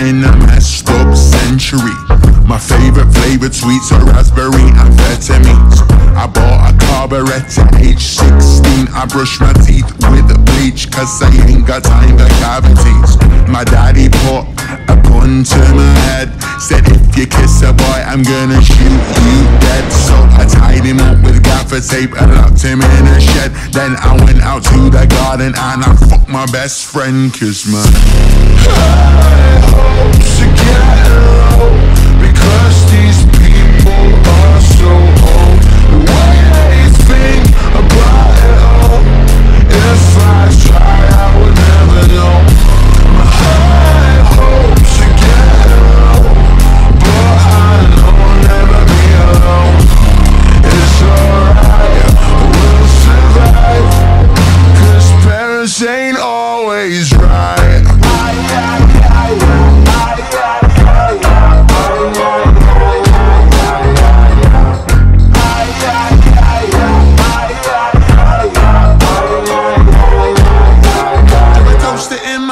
in a messed up century. My favorite flavored sweets are raspberry and amphetamines. I bought a carburetor age 16. I brush my teeth with a bleach cause I ain't got time for cavities. My daddy put a gun to my head. Said if you kiss a boy, I'm gonna shoot you dead. So I tied him up with gaffer tape and locked him in a shed. Then I went out to the garden and I fucked my best friend cause my high hopes are getting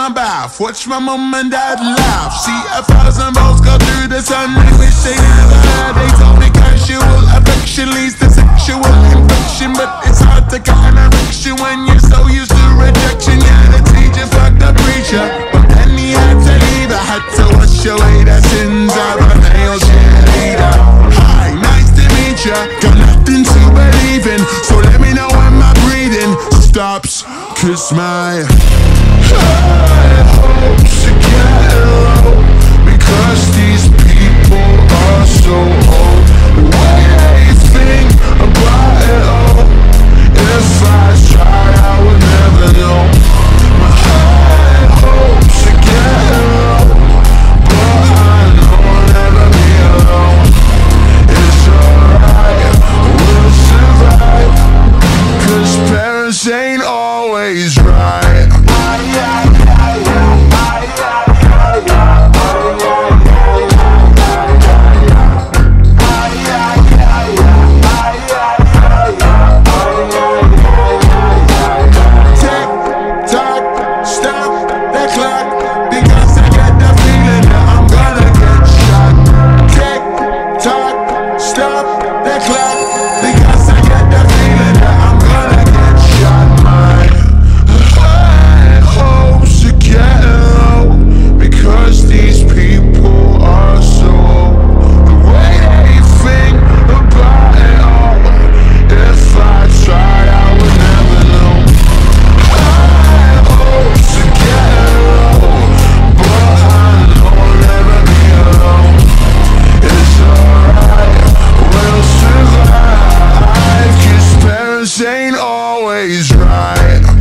my bath. Watch my mom and dad laugh. See a thousand bolts go through the sun. They wish they never. They told me casual affection leads to sexual infection. But it's hard to cut an erection when you're so used to rejection. Yeah, the teacher fucked the preacher. But then he had to leave. I had to wash away the sins of a male cheerleader. Hi, nice to meet ya. Got nothing to believe in. So let me know when my breathing stops. Kiss my high hopes are getting low because right.